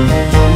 Música